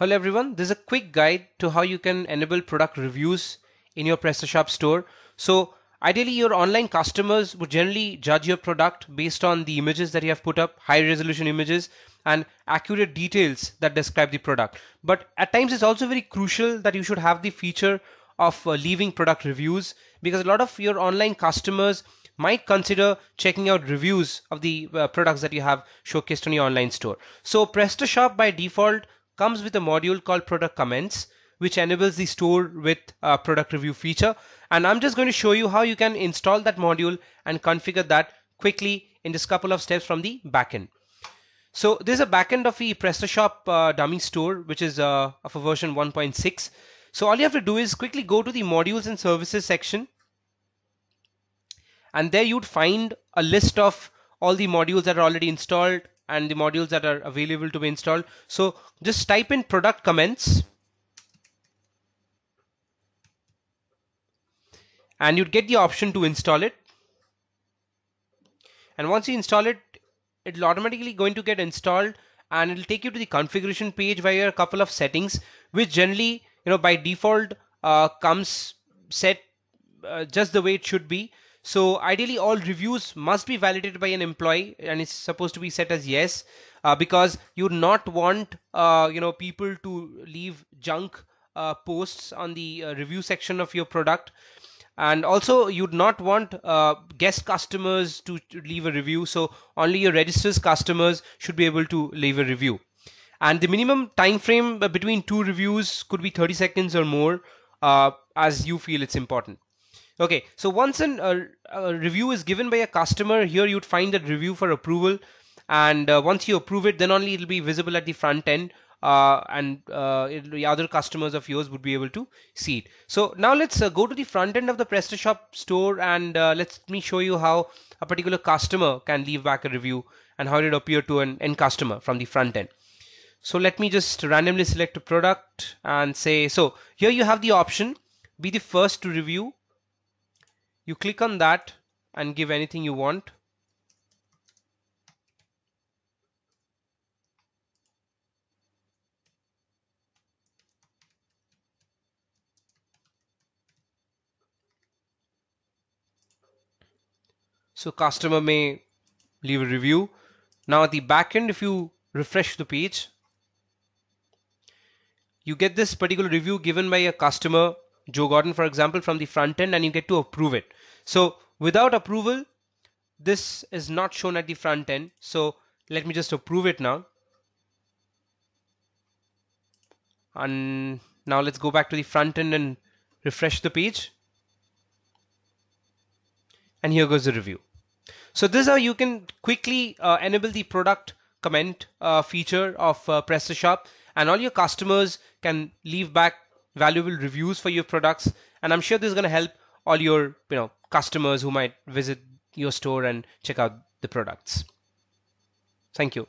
Hello everyone, this is a quick guide to how you can enable product reviews in your PrestaShop store. So ideally your online customers would generally judge your product based on the images that you have put up, high resolution images and accurate details that describe the product. But at times it's also very crucial that you should have the feature of uh, leaving product reviews because a lot of your online customers might consider checking out reviews of the uh, products that you have showcased on your online store. So PrestaShop by default comes with a module called product comments which enables the store with a product review feature and I'm just going to show you how you can install that module and configure that quickly in just couple of steps from the backend. So this is a backend of the PrestaShop uh, dummy store which is uh, of a version 1.6. So all you have to do is quickly go to the modules and services section and there you'd find a list of all the modules that are already installed and the modules that are available to be installed. So just type in product comments and you'd get the option to install it. And once you install it, it'll automatically going to get installed and it'll take you to the configuration page via a couple of settings, which generally, you know, by default uh, comes set uh, just the way it should be. So ideally all reviews must be validated by an employee and it's supposed to be set as yes uh, because you not want uh, you know people to leave junk uh, posts on the uh, review section of your product. And also you'd not want uh, guest customers to, to leave a review. So only your registers customers should be able to leave a review. And the minimum time frame between two reviews could be 30 seconds or more uh, as you feel it's important Okay, so once an, uh, a review is given by a customer, here you'd find that review for approval. And uh, once you approve it, then only it'll be visible at the front end. Uh, and uh, the other customers of yours would be able to see it. So now let's uh, go to the front end of the PrestaShop store and uh, let me show you how a particular customer can leave back a review and how it appear to an end customer from the front end. So let me just randomly select a product and say, so here you have the option, be the first to review you click on that and give anything you want. So customer may leave a review. Now at the back end if you refresh the page you get this particular review given by a customer Joe Gordon for example from the front end and you get to approve it so without approval, this is not shown at the front end. So let me just approve it now. And now let's go back to the front end and refresh the page. And here goes the review. So this is how you can quickly uh, enable the product comment uh, feature of uh, PrestaShop and all your customers can leave back valuable reviews for your products. And I'm sure this is going to help all your you know customers who might visit your store and check out the products. Thank you.